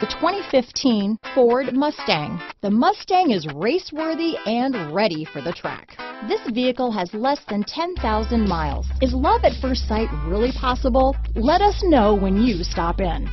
The 2015 Ford Mustang. The Mustang is race-worthy and ready for the track. This vehicle has less than 10,000 miles. Is love at first sight really possible? Let us know when you stop in.